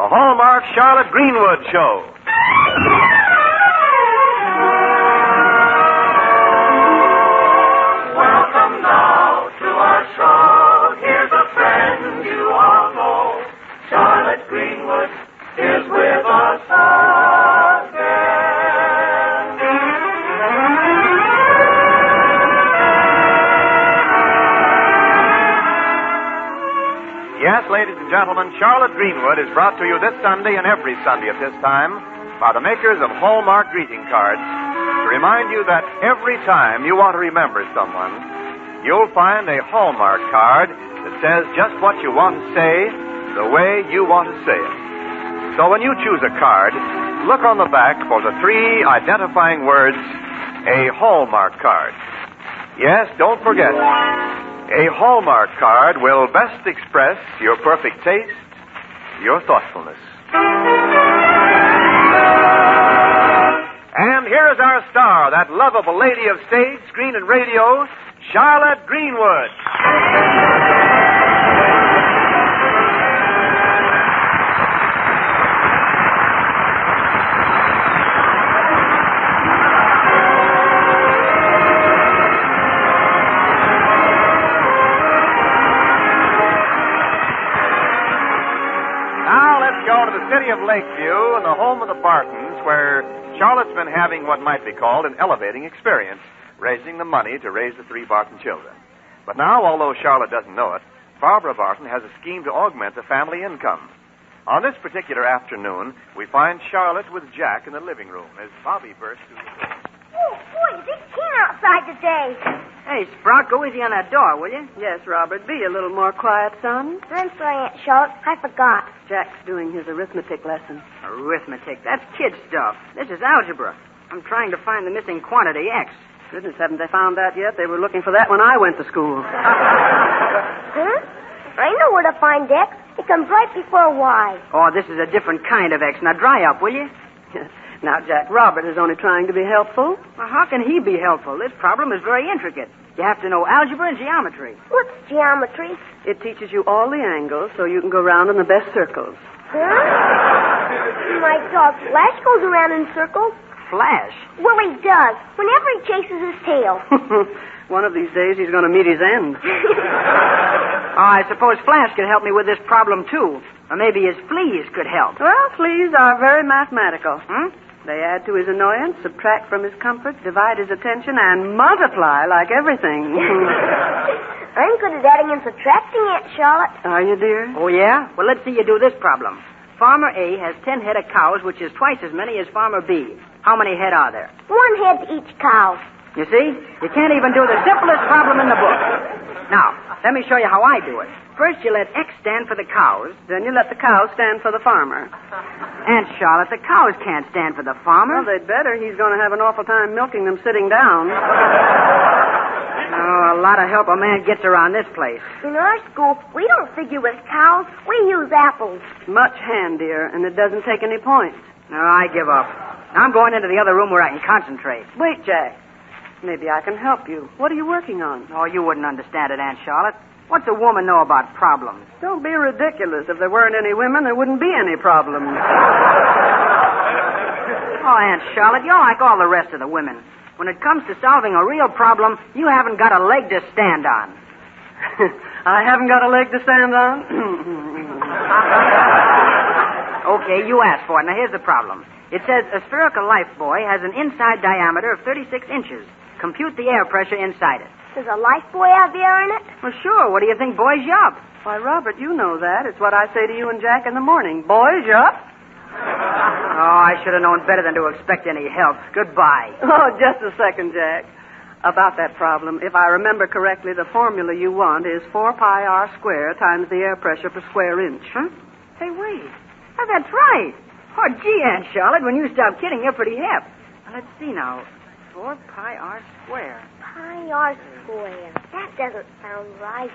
the Hallmark Charlotte Greenwood Show. Welcome now to our show. Here's a friend you all know. Charlotte Greenwood is with us Yes, ladies and gentlemen, Charlotte Greenwood is brought to you this Sunday and every Sunday at this time by the makers of Hallmark greeting cards to remind you that every time you want to remember someone, you'll find a Hallmark card that says just what you want to say the way you want to say it. So when you choose a card, look on the back for the three identifying words, a Hallmark card. Yes, don't forget. A Hallmark card will best express your perfect taste, your thoughtfulness. And here is our star, that lovable lady of stage, screen, and radio, Charlotte Greenwood. Of Lakeview and the home of the Bartons, where Charlotte's been having what might be called an elevating experience, raising the money to raise the three Barton children. But now, although Charlotte doesn't know it, Barbara Barton has a scheme to augment the family income. On this particular afternoon, we find Charlotte with Jack in the living room as Bobby bursts through the door. Oh, boy, is it king outside today. Hey, Sprout, go easy on that door, will you? Yes, Robert. Be a little more quiet, son. I'm sorry, Aunt Charlotte. I forgot. Jack's doing his arithmetic lesson. Arithmetic. That's kid stuff. This is algebra. I'm trying to find the missing quantity, X. Goodness, haven't they found that yet? They were looking for that when I went to school. Huh? I know where to find X. It comes right before Y. Oh, this is a different kind of X. Now dry up, will you? now, Jack, Robert is only trying to be helpful. Well, how can he be helpful? This problem is very intricate. You have to know algebra and geometry. What's geometry? It teaches you all the angles so you can go round in the best circles. Huh? My dog Flash goes around in circles. Flash. Well, he does. Whenever he chases his tail. One of these days he's going to meet his end. Oh, I suppose Flash could help me with this problem, too. Or maybe his fleas could help. Well, fleas are very mathematical. Hmm? They add to his annoyance, subtract from his comfort, divide his attention, and multiply like everything. I'm good at adding and subtracting, Aunt Charlotte. are you, dear? Oh, yeah? Well, let's see you do this problem. Farmer A has ten head of cows, which is twice as many as Farmer B. How many head are there? One head to each cow. You see? You can't even do the simplest problem in the book. Now, let me show you how I do it. First, you let X stand for the cows. Then you let the cows stand for the farmer. Aunt Charlotte, the cows can't stand for the farmer. Well, they'd better. He's going to have an awful time milking them sitting down. Oh, a lot of help a man gets around this place. In our school, we don't figure with cows. We use apples. Much handier, and it doesn't take any points. No, I give up. I'm going into the other room where I can concentrate. Wait, Jack. Maybe I can help you. What are you working on? Oh, you wouldn't understand it, Aunt Charlotte. What's a woman know about problems? Don't be ridiculous. If there weren't any women, there wouldn't be any problems. Oh, Aunt Charlotte, you're like all the rest of the women. When it comes to solving a real problem, you haven't got a leg to stand on. I haven't got a leg to stand on. Okay, you asked for it. Now, here's the problem. It says a spherical life buoy has an inside diameter of 36 inches. Compute the air pressure inside it. Does a life buoy have air in it? Well, sure. What do you think buoys you up? Why, Robert, you know that. It's what I say to you and Jack in the morning. Boys, you up? Oh, I should have known better than to expect any help. Goodbye. Oh, just a second, Jack. About that problem, if I remember correctly, the formula you want is 4 pi r squared times the air pressure per square inch. Huh? Hey, wait. Oh, that's right. Oh, gee, Aunt Charlotte, when you stop kidding, you're pretty hip. Now, let's see now. 4 pi r square. Pi r square. That doesn't sound right.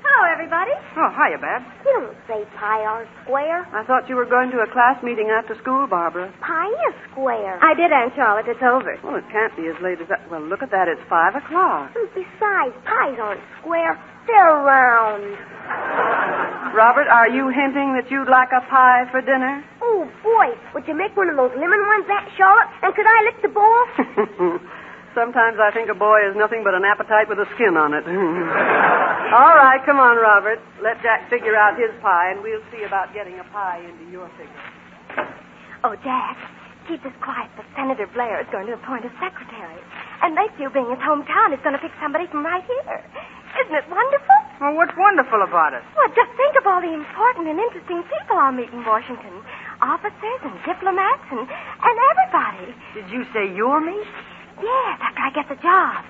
Hello, everybody. Oh, hiya, Babs. You don't say pi r square. I thought you were going to a class meeting after school, Barbara. Pi is square. I did, Aunt Charlotte. It's over. Well, it can't be as late as that. Well, look at that. It's five o'clock. And besides, pies aren't square. They're round. Robert, are you hinting that you'd like a pie for dinner? Oh, boy, would you make one of those lemon ones, Aunt Charlotte? And could I lick the bowl? Sometimes I think a boy is nothing but an appetite with a skin on it. All right, come on, Robert. Let Jack figure out his pie, and we'll see about getting a pie into your figure. Oh, Jack, keep this quiet, but Senator Blair is going to appoint a secretary. And Lakeview, being his hometown, is going to pick somebody from right here. Isn't it wonderful? Well, what's wonderful about it? Well, just think of all the important and interesting people I'll meet in Washington. Officers and diplomats and, and everybody. Did you say you'll meet? Yes, after I get the job.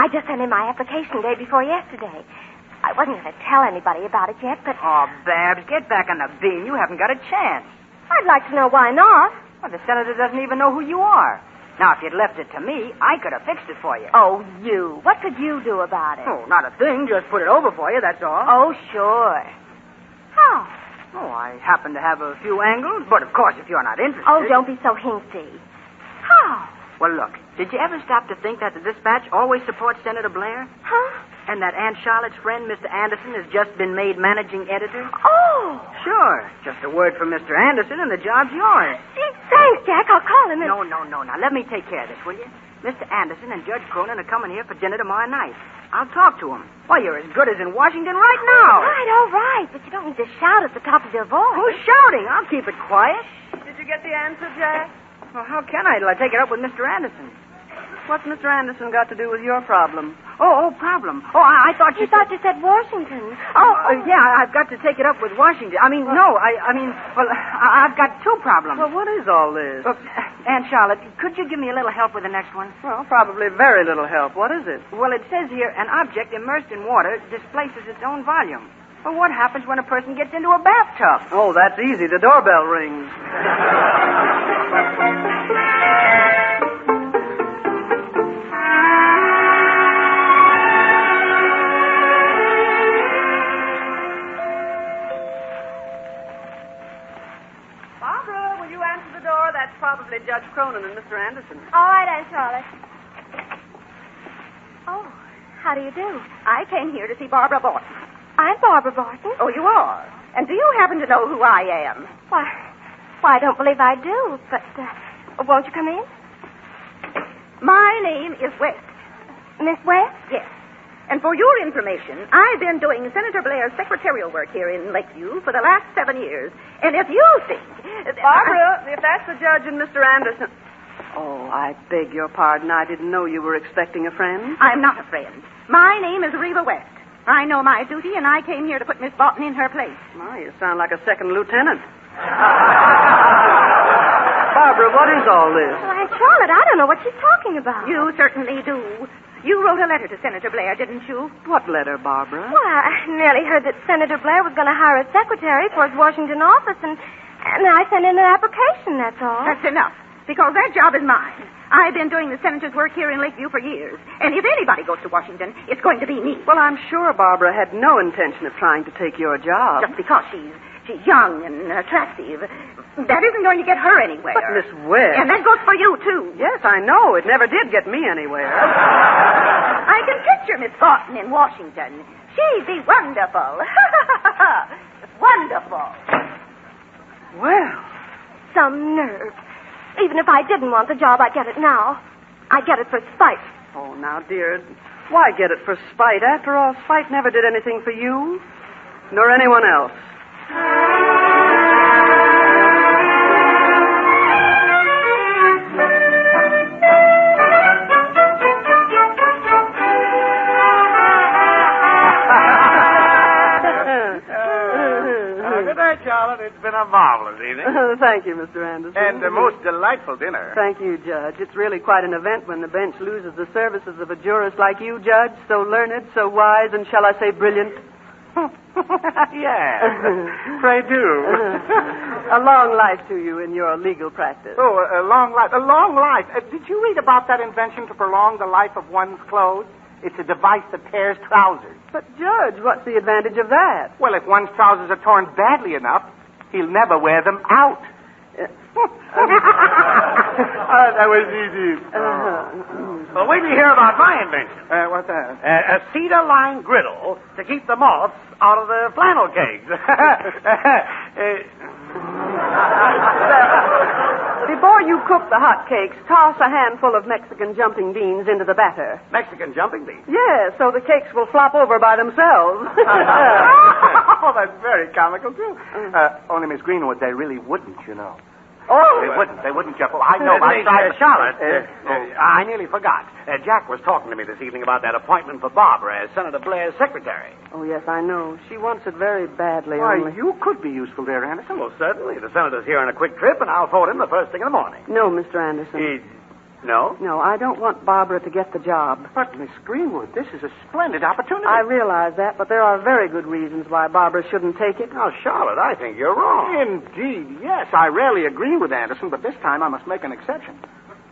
I just sent in my application day before yesterday. I wasn't going to tell anybody about it yet, but Oh, Babs, get back on the beam. You haven't got a chance. I'd like to know why not. Well, the senator doesn't even know who you are. Now, if you'd left it to me, I could have fixed it for you. Oh, you. What could you do about it? Oh, not a thing. Just put it over for you, that's all. Oh, sure. How? Oh, I happen to have a few angles, but of course, if you're not oh, interested. Oh, don't be so hinky. How? Well, look, did you ever stop to think that the dispatch always supports Senator Blair? Huh? And that Aunt Charlotte's friend, Mr. Anderson, has just been made managing editor? Oh. Sure. Just a word from Mr. Anderson, and the job's yours. Gee, thanks, Jack. I'll call him and... No, no, no. Now, let me take care of this, will you? Mr. Anderson and Judge Cronin are coming here for dinner tomorrow night. I'll talk to them. Why, you're as good as in Washington right now. All right, all right. But you don't need to shout at the top of your voice. Who's shouting? I'll keep it quiet. Did you get the answer, Jack? Well, how can I till I take it up with Mr. Anderson? What's Mr. Anderson got to do with your problem? Oh, oh, problem. Oh, I, I thought you You thought you said Washington. Oh, uh, yeah, I've got to take it up with Washington. I mean, no, I, I mean, well, I, I've got two problems. Well, what is all this? Look, Aunt Charlotte, could you give me a little help with the next one? Well, probably very little help. What is it? Well, it says here an object immersed in water displaces its own volume. Well, what happens when a person gets into a bathtub? Oh, that's easy. The doorbell rings. That's probably Judge Cronin and Mr. Anderson. All right, Aunt Charlotte. Oh, how do you do? I came here to see Barbara Borton. I'm Barbara Barton. Oh, you are? And do you happen to know who I am? Why, why, I don't believe I do, but uh, won't you come in? My name is West. Miss West? Yes. And for your information, I've been doing Senator Blair's secretarial work here in Lakeview for the last seven years. And if you think. Barbara, if that's the judge and Mr. Anderson. Oh, I beg your pardon. I didn't know you were expecting a friend. I'm not a friend. My name is Reba West. I know my duty, and I came here to put Miss Barton in her place. My, you sound like a second lieutenant. Barbara, what is all this? Well, Aunt Charlotte, I don't know what she's talking about. You certainly do. You wrote a letter to Senator Blair, didn't you? What letter, Barbara? Well, I merely heard that Senator Blair was going to hire a secretary for his Washington office, and, and I sent in an application, that's all. That's enough, because that job is mine. I've been doing the senator's work here in Lakeview for years, and if anybody goes to Washington, it's going to be me. Well, I'm sure Barbara had no intention of trying to take your job. Just because she's she's young and attractive, that isn't going to get her anywhere. But, Miss West. And that goes for you, too. Yes, I know. It never did get me anywhere. I can picture Miss Thornton in Washington. She'd be wonderful. wonderful. Well, Some nerve. Even if I didn't want the job, I'd get it now. I'd get it for spite. oh, now, dear, why get it for spite? After all, spite never did anything for you, nor anyone else. Good night, Charlotte. It's been a marvelous evening. Oh, thank you, Mr. Anderson. And a most delightful dinner. Thank you, Judge. It's really quite an event when the bench loses the services of a jurist like you, Judge, so learned, so wise, and shall I say brilliant? yes. Pray do. a long life to you in your legal practice. Oh, a, a long life. A long life. Uh, did you read about that invention to prolong the life of one's clothes? It's a device that tears trousers. But, Judge, what's the advantage of that? Well, if one's trousers are torn badly enough, he'll never wear them out. Oh, that was easy. Well, wait till you hear about my invention. Uh, what's that? Uh, a cedar lined griddle to keep the moths out of the flannel cakes. Before you cook the hot cakes, toss a handful of Mexican jumping beans into the batter. Mexican jumping beans. Yes, so the cakes will flop over by themselves. oh, that's very comical, too. Uh, only, Miss Greenwood, they really wouldn't, you know. Oh, They wouldn't. They wouldn't, Jeff. Oh, I know. Uh, I uh. Charlotte, Uh, uh, uh, I nearly forgot. Uh, Jack was talking to me this evening about that appointment for Barbara as Senator Blair's secretary. oh, yes, I know. She wants it very badly. Why, only- you could be useful there, Anderson. Well, certainly. The senator's here on a quick trip, and I'll phone him the first thing in the morning. No, Mr. Anderson. He... No? No, I don't want Barbara to get the job. But, Miss Greenwood, this is a splendid opportunity. I realize that, but there are very good reasons why Barbara shouldn't take it. Now, Charlotte, I think you're wrong. Indeed, yes. I rarely agree with Anderson, but this time I must make an exception.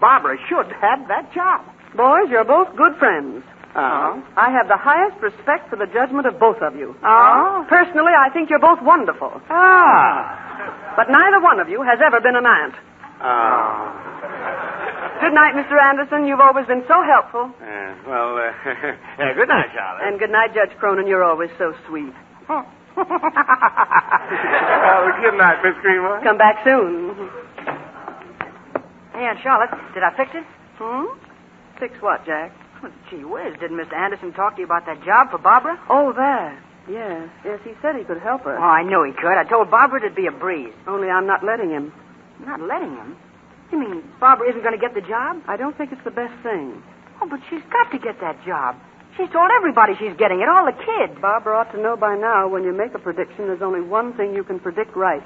Barbara should have that job. Boys, you're both good friends. Uh-huh. I have the highest respect for the judgment of both of you. Oh? Personally, I think you're both wonderful. Ah. But neither one of you has ever been an aunt. Ah. Good night, Mr. Anderson. You've always been so helpful. Uh, well, uh, uh, good night, Charlotte. And good night, Judge Cronin. You're always so sweet. well, good night, Miss Greenwood. Come back soon. Hey, Aunt Charlotte, did I fix it? Hmm? Fix what, Jack? Oh, gee whiz, didn't Mr. Anderson talk to you about that job for Barbara? Oh, that. Yes. Yes, he said he could help her. Oh, I knew he could. I told Barbara it'd be a breeze. Only I'm not letting him. Not letting him? You mean Barbara isn't going to get the job? I don't think it's the best thing. Oh, but she's got to get that job. She's told everybody she's getting it, all the kids. Barbara ought to know by now when you make a prediction, there's only one thing you can predict right.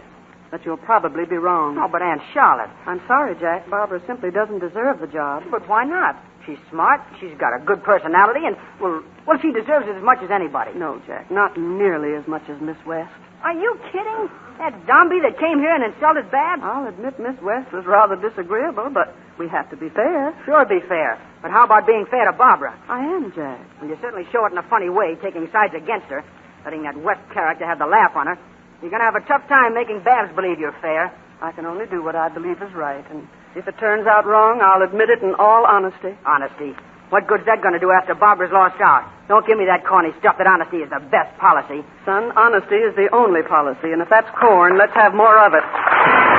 That you'll probably be wrong. Oh, but Aunt Charlotte. I'm sorry, Jack. Barbara simply doesn't deserve the job. But why not? She's smart. She's got a good personality, and well, well, she deserves it as much as anybody. No, Jack. Not nearly as much as Miss West. Are you kidding? That zombie that came here and insulted Babs? I'll admit Miss West was rather disagreeable, but we have to be fair. Sure, be fair. But how about being fair to Barbara? I am, Jack. Well, you certainly show it in a funny way, taking sides against her, letting that West character have the laugh on her. You're going to have a tough time making Babs believe you're fair. I can only do what I believe is right, and if it turns out wrong, I'll admit it in all honesty. Honesty. What good's that going to do after Barbara's lost out? Don't give me that corny stuff that honesty is the best policy. Son, honesty is the only policy, and if that's corn, let's have more of it.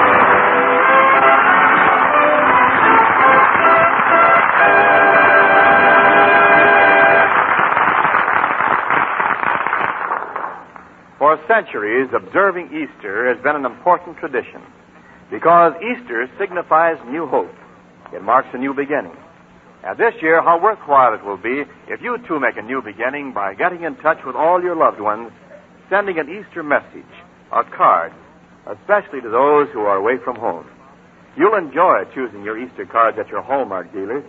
Centuries, observing Easter has been an important tradition because Easter signifies new hope. It marks a new beginning. And this year, how worthwhile it will be if you too make a new beginning by getting in touch with all your loved ones, sending an Easter message, a card, especially to those who are away from home. You'll enjoy choosing your Easter cards at your Hallmark dealers.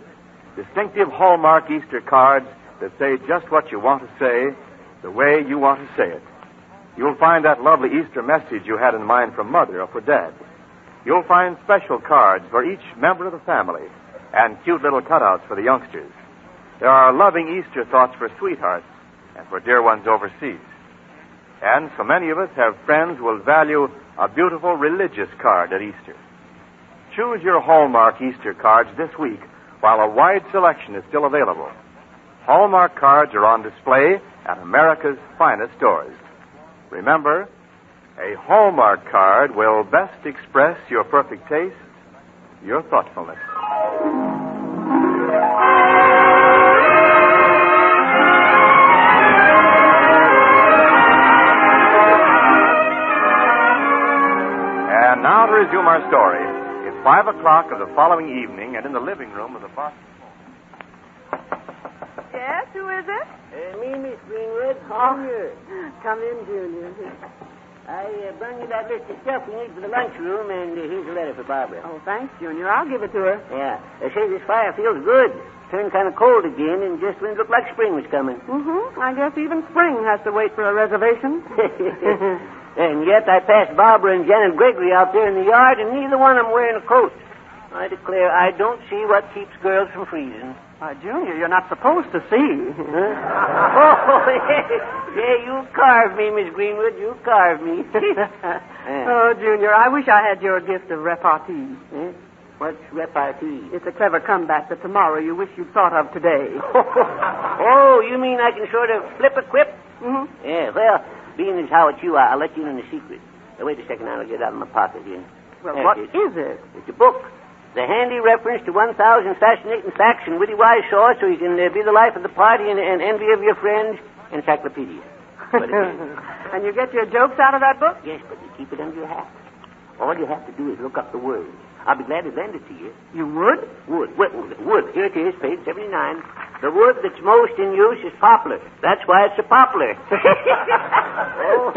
Distinctive Hallmark Easter cards that say just what you want to say, the way you want to say it. You'll find that lovely Easter message you had in mind for Mother or for Dad. You'll find special cards for each member of the family and cute little cutouts for the youngsters. There are loving Easter thoughts for sweethearts and for dear ones overseas. And so many of us have friends who will value a beautiful religious card at Easter. Choose your Hallmark Easter cards this week while a wide selection is still available. Hallmark cards are on display at America's finest stores. Remember, a Hallmark card will best express your perfect taste, your thoughtfulness. And now to resume our story. It's five o'clock of the following evening, and in the living room of the Bartons. Yes, who is it? Uh, me, Miss Greenwood. Junior. Come in, Junior. I uh, brought you that list of stuff we need for the lunchroom, and uh, here's a letter for Barbara. Oh, thanks, Junior. I'll give it to her. Yeah. They say this fire feels good. Turned kind of cold again, and just when it looked like spring was coming. Mm-hmm. I guess even spring has to wait for a reservation. and yet I passed Barbara and Janet Gregory out there in the yard, and neither one of them wearing a coat. I declare, I don't see what keeps girls from freezing. Why, Junior, you're not supposed to see. oh, yeah, yeah, you carved me, Miss Greenwood. You carved me. oh, Junior, I wish I had your gift of repartee. Eh? What's repartee? It's a clever comeback that tomorrow you wish you'd thought of today. oh, you mean I can sort of flip a quip? Mm-hmm. Yeah, well, being as how it's you, I'll let you in a secret. Now, wait a second, I'll get it out of my pocket here. Well, There what it is it? It's a book. The handy reference to 1,000 fascinating facts and witty wise saws so you can uh, be the life of the party and, and envy of your friends. Encyclopedia. But and you get your jokes out of that book? Yes, but you keep it under your hat. All you have to do is look up the word. I'll be glad to lend it to you. You would? Wood. Wood. Wood. Here it is, page 79. The wood that's most in use is poplar. That's why it's a poplar. oh.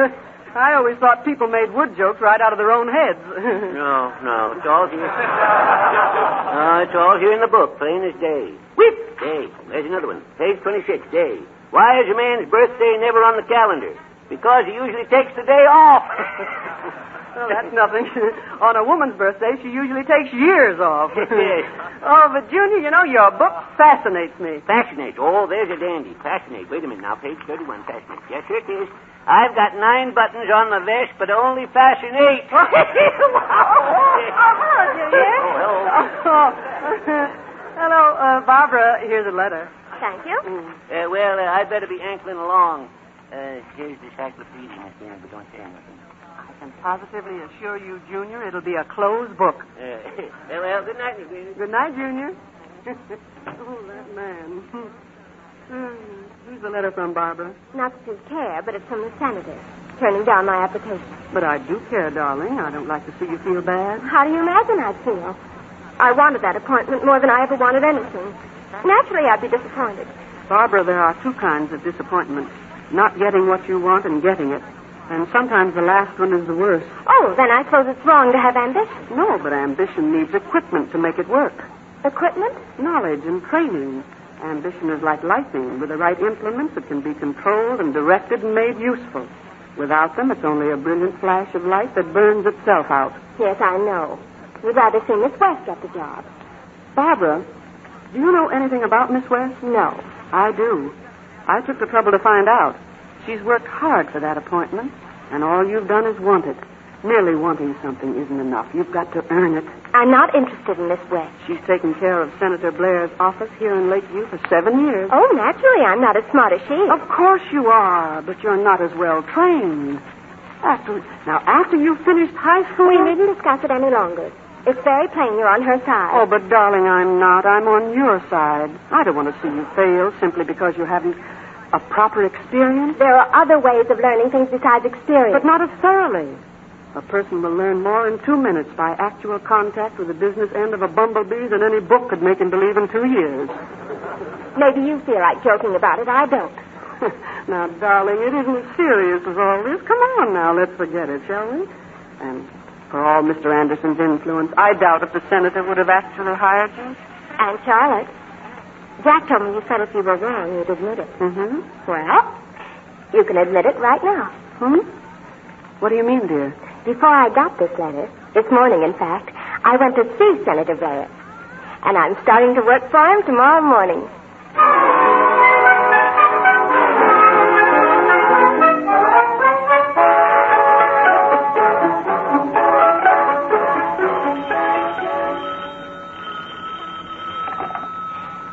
I always thought people made wood jokes right out of their own heads. No, no. It's all here. No, it's all here in the book, plain as day. Whip! Day. There's another one. Page 26, day. Why is a man's birthday never on the calendar? Because he usually takes the day off. well, that's nothing. On a woman's birthday, she usually takes years off. Yes. oh, but Junior, you know, your book fascinates me. Fascinate. Oh, there's a dandy. Fascinate. Wait a minute now. Page 31, fascinate. Yes, here it is. I've got nine buttons on the vest, but only fashion eight. oh, hello, Junior. Oh, hello. Oh, hello, uh, Barbara. Here's a letter. Thank you. Uh, well, uh, I'd better be ankling along. Uh, here's the encyclopedia, Miss Greenwood, but don't say anything. I can positively assure you, Junior, it'll be a closed book. Uh, well, well, good night, Miss Good night, Junior. oh, that man. Who's the letter from, Barbara? Not that you care, but it's from the senator, turning down my application. But I do care, darling. I don't like to see you feel bad. How do you imagine I'd feel? I wanted that appointment more than I ever wanted anything. Naturally, I'd be disappointed. Barbara, there are two kinds of disappointment not getting what you want and getting it. And sometimes the last one is the worst. Oh, then I suppose it's wrong to have ambition. No, but ambition needs equipment to make it work Equipment? knowledge and training. Ambition is like lightning. With the right implements, it can be controlled and directed and made useful. Without them, it's only a brilliant flash of light that burns itself out. Yes, I know. You'd rather see Miss West get the job. Barbara, do you know anything about Miss West? No. I do. I took the trouble to find out. She's worked hard for that appointment, and all you've done is want it. Merely wanting something isn't enough. You've got to earn it. I'm not interested in Miss West. She's taken care of Senator Blair's office here in Lakeview for seven years. Oh, naturally, I'm not as smart as she is. Of course you are, but you're not as well trained. After now, after you've finished high school. We needn't discuss it any longer. It's very plain you're on her side. Oh, but darling, I'm not. I'm on your side. I don't want to see you fail simply because you haven't a proper experience. There are other ways of learning things besides experience. But not as thoroughly. A person will learn more in two minutes by actual contact with the business end of a bumblebee than any book could make him believe in two years. Maybe you feel like joking about it. I don't. now, darling, it isn't as serious as all this. Come on now, let's forget it, shall we? And for all Mr. Anderson's influence, I doubt if the senator would have actually hired you. And Charlotte, Jack told me you said if you were wrong, you'd admit it. Mm-hmm. Well, you can admit it right now. Hmm? What do you mean, dear? Before I got this letter, this morning, in fact, I went to see Senator Blair. And I'm starting to work for him tomorrow morning.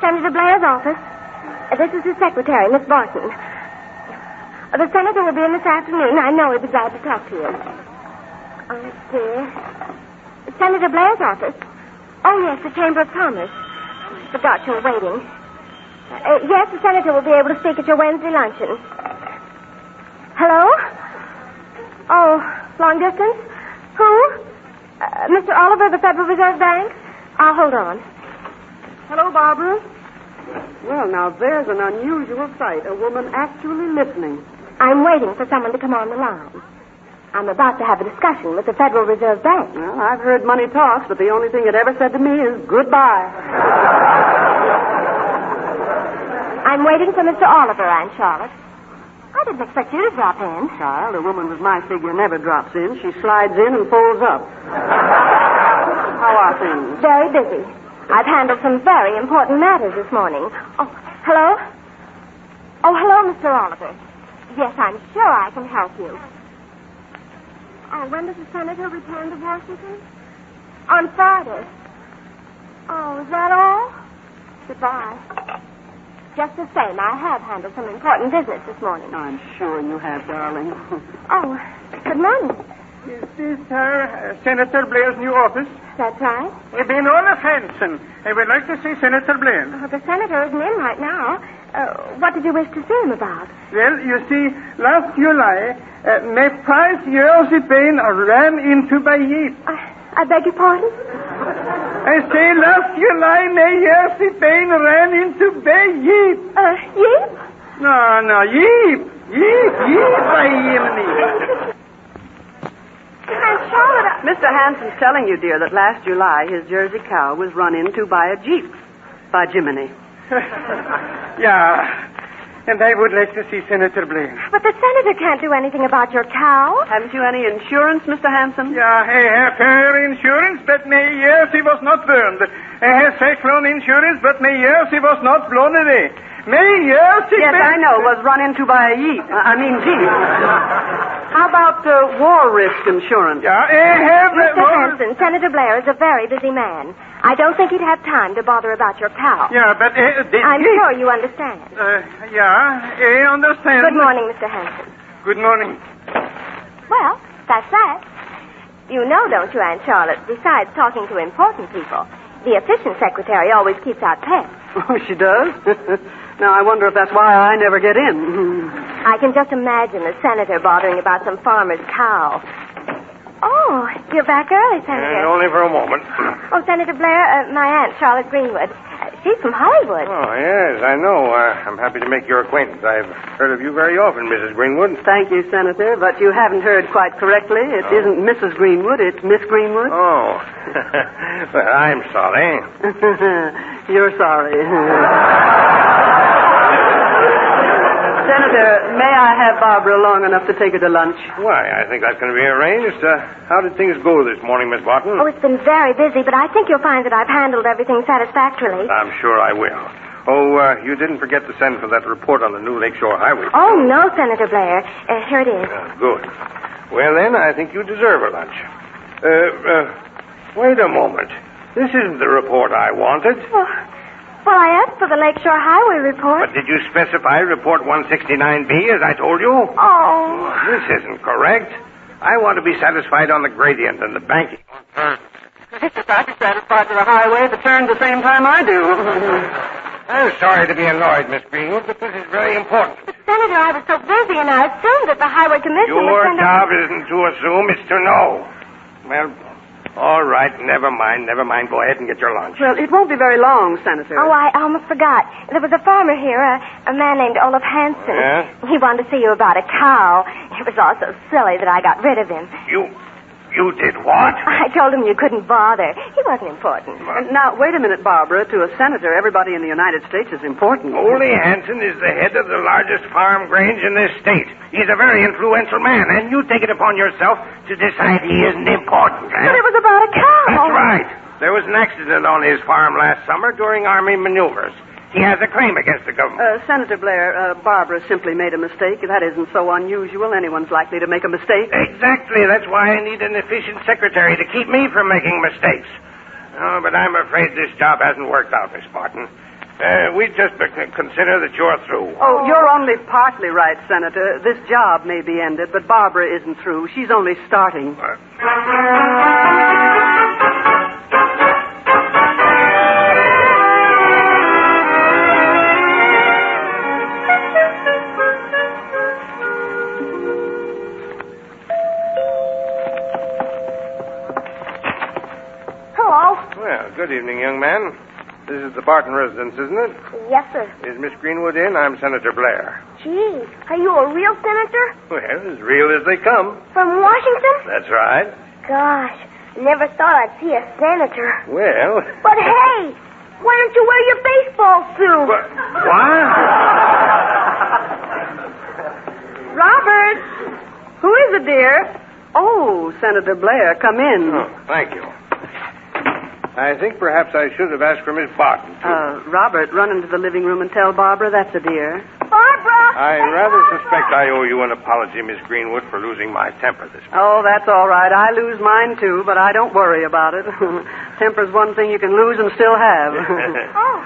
Senator Blair's office. This is his secretary, Miss Barton. The senator will be in this afternoon. I know he'll be glad to talk to you. Oh, dear. Senator Blair's office? Oh, yes, the Chamber of Commerce. I Forgot you were waiting. Uh, yes, the senator will be able to speak at your Wednesday luncheon. Hello? Oh, long distance? Who? Uh, Mr. Oliver of the Federal Reserve Bank? I'll hold on. Hello, Barbara. Well, now there's an unusual sight. A woman actually listening. I'm waiting for someone to come on the line. I'm about to have a discussion with the Federal Reserve Bank. Well, I've heard money talks, but the only thing it ever said to me is goodbye. I'm waiting for Mr. Oliver, Aunt Charlotte. I didn't expect you to drop in. Child, a woman with my figure never drops in. She slides in and folds up. How are things? Very busy. I've handled some very important matters this morning. Oh, hello? Oh, hello, Mr. Oliver. Yes, I'm sure I can help you. Oh, when does the senator return to Washington? On Friday. Oh, is that all? Goodbye. Just the same, I have handled some important business this morning. I'm sure you have, darling. Oh, good morning. Is this uh, Senator Blair's new office? That's right. We've Uh, Ben Olaf Hansen. I would like to see Senator Blair. Oh, the senator isn't in right now. Uh, what did you wish to see him about? Well, you see, last July, uh, my prize Jersey Payne ran into my Jeep. I, I beg your pardon? I say last July, my Jersey Payne ran into my Jeep. Uh? No, no, Jeep. Jeep, Jeep, by Yemeni. Aunt Charlotte, I- Mr. Hanson's telling you, dear, that last July his Jersey cow was run into by a Jeep. By Jiminy. yeah, and I would like to see Senator Blaine. but the senator can't do anything about your cow. Haven't you any insurance, Mr. Hanson? Yeah, I have fire insurance, but my he was not burned. I have cyclone insurance, but my he was not blown away. My Jersey... Yes, I know, was run into by a Jeep. I mean, Jeep. How about uh, war risk insurance? Yeah, I have... Mr. Uh, well, Hanson, Senator Blair is a very busy man. I don't think he'd have time to bother about your cow. yeah, but... Uh, the, I'm sure you understand. Uh, yeah, I understand. Good morning, Mr. Hanson. Good morning. Well, that's that. You know, don't you, Aunt Charlotte, besides talking to important people, the efficient secretary always keeps out pets. Oh, she does? now, I wonder if that's why I never get in. I can just imagine the senator bothering about some farmer's cow. Oh, you're back early, Senator. only for a moment. Oh, Senator Blair, uh, my aunt, Charlotte Greenwood. Uh, she's from Hollywood. Oh, yes, I know. Uh, I'm happy to make your acquaintance. I've heard of you very often, Mrs. Greenwood. Thank you, Senator, but you haven't heard quite correctly. It Oh. not Mrs. Greenwood, it's Miss Greenwood. Oh. well, I'm sorry. You're sorry. Senator, may I have Barbara long enough to take her to lunch? Why, I think that's going to be arranged. Uh, how did things go this morning, Miss Barton? Oh, it's been very busy, but I think you'll find that I've handled everything satisfactorily. I'm sure I will. Oh, uh, you didn't forget to send for that report on the new Lakeshore Highway. Oh, no, Senator Blair. Uh, here it is. Uh, good. Well, then, I think you deserve a lunch. Uh, uh, wait a moment. This isn't the report I wanted. Well, well, I asked for the Lakeshore Highway report. But did you specify Report 169B as I told you? Oh. This isn't correct. I want to be satisfied on the gradient and the banking. If I'd be satisfied with the highway to turn the same time I do. I'm sorry to be annoyed, Miss Greenwood, but this is very important. Senator, I was so busy, and I assumed that the Highway Commission would Your send a- job isn't to assume, it's to know. Well, all right, never mind, never mind. Go ahead and get your lunch. Well, it won't be very long, Senator. Oh, I almost forgot. There was a farmer here, a, a man named Olaf Hansen. Yeah? He wanted to see you about a cow. It was all so silly that I got rid of him. You, you did what? I told him you couldn't bother. He wasn't important. Uh, Now, wait a minute, Barbara. To a senator, everybody in the United States is important. Ole Hanson is the head of the largest farm grange in this state. He's a very influential man, and you take it upon yourself to decide he isn't important. eh? But it was about a cow. That's right. There was an accident on his farm last summer during Army maneuvers. He has a claim against the government. Uh, Senator Blair, uh, Barbara simply made a mistake. That isn't so unusual. Anyone's likely to make a mistake. Exactly. That's why I need an efficient secretary to keep me from making mistakes. Oh, but I'm afraid this job hasn't worked out, Miss Barton. Uh, we just consider that you're through. Oh, you're only partly right, Senator. This job may be ended, but Barbara isn't through. She's only starting. This is the Barton residence, isn't it? Yes, sir. Is Miss Greenwood in? I'm Senator Blair. Gee, are you a real senator? Well, as real as they come. From Washington? That's right. Gosh, never thought I'd see a senator. Well, But hey, why don't you wear your baseball suit? what? what? Robert! Who is it, dear? Oh, Senator Blair, come in. Oh, thank you. I think perhaps I should have asked for Miss Barton. too. Uh, Robert, run into the living room and tell Barbara that's a dear. Barbara! I rather suspect I owe you an apology, Miss Greenwood, for losing my temper this morning. Oh, that's all right. I lose mine too, but I don't worry about it. Temper's one thing you can lose and still have. Oh.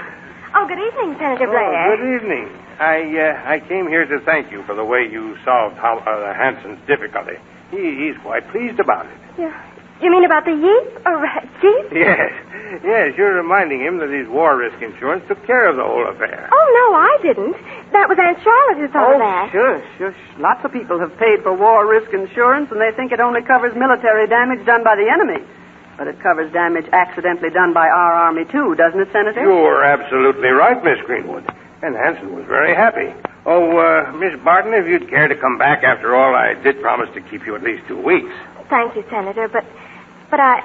Oh, good evening, Senator Oh, Blair. good evening. I uh, I came here to thank you for the way you solved Hol- uh, Hanson's difficulty. He, he's quite pleased about it. You, you mean about the yeep or uh, jeep? Yes, yes. You're reminding him that his war risk insurance took care of the whole affair. Oh, no, I didn't. That was Aunt Charlotte who thought of that. shush, shush. Lots of people have paid for war risk insurance, and they think it only covers military damage done by the enemy. But it covers damage accidentally done by our Army, too, doesn't it, Senator? You're absolutely right, Miss Greenwood. And Hanson was very happy. Oh, uh, Miss Barton, if you'd care to come back, after all, I did promise to keep you at least two weeks. Thank you, Senator, but but I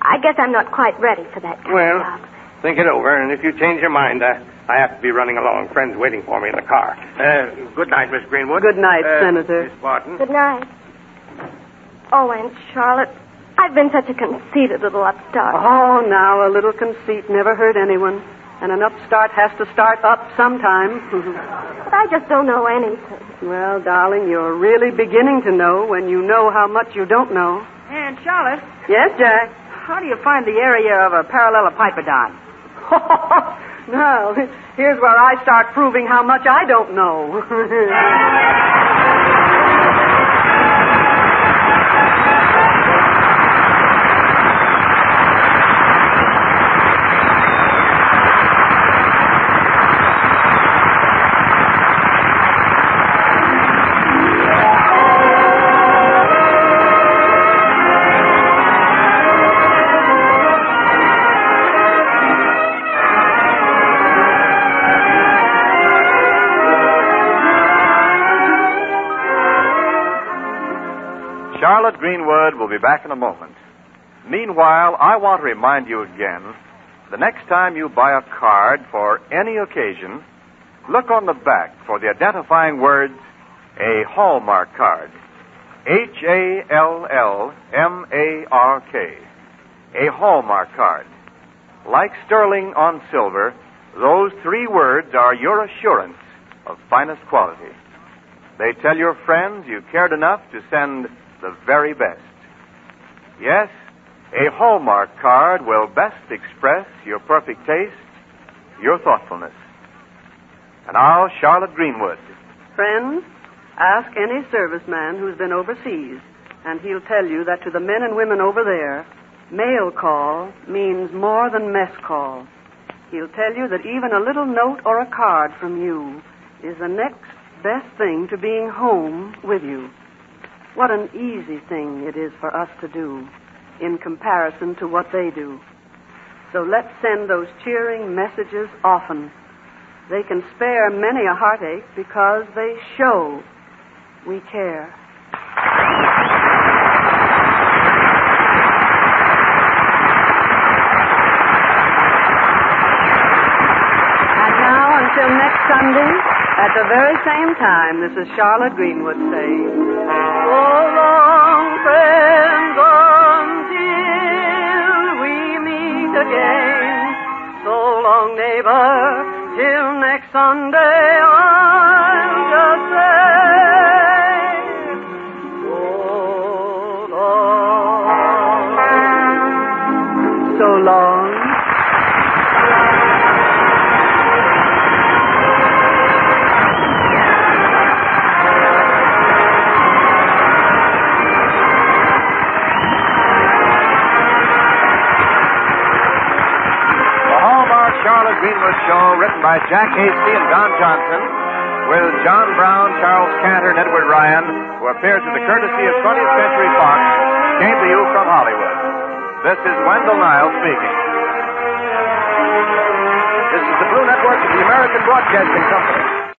I guess I'm not quite ready for that kind Well, of job. think it over, and if you change your mind, uh, I have to be running along. Friends waiting for me in the car. Uh, good night, Miss Greenwood. Good night, Uh, Senator. Miss Barton. Good night. Oh, Aunt Charlotte, I've been such a conceited little upstart. Oh, now, a little conceit never hurt anyone. And an upstart has to start up sometime. But I just don't know anything. well, darling, you're really beginning to know when you know how much you don't know. And Charlotte, Yes, Jack? how do you find the area of a parallelepipedon? now, here's where I start proving how much I don't know. Charlotte Greenwood will be back in a moment. Meanwhile, I want to remind you again the next time you buy a card for any occasion, look on the back for the identifying words, a Hallmark card. H A L L M A R K. A Hallmark card. Like sterling on silver, those three words are your assurance of finest quality. They tell your friends you cared enough to send the very best. Yes, a Hallmark card will best express your perfect taste, your thoughtfulness. And now, Charlotte Greenwood. Friends, ask any serviceman who's been overseas, and he'll tell you that to the men and women over there, mail call means more than mess call. He'll tell you that even a little note or a card from you is the next best thing to being home with you. What an easy thing it is for us to do in comparison to what they do. So let's send those cheering messages often. They can spare many a heartache because they show we care. And now, until next Sunday, at the very same time, this is Charlotte Greenwood saying, So long, friends, until we meet again. So long, neighbor, till next Sunday, by Jack Hasty and Don Johnson, with John Brown, Charles Cantor, and Edward Ryan, who appeared through the courtesy of 20th Century Fox, came to you from Hollywood. This is Wendell Niles speaking. This is the Blue Network of the American Broadcasting Company.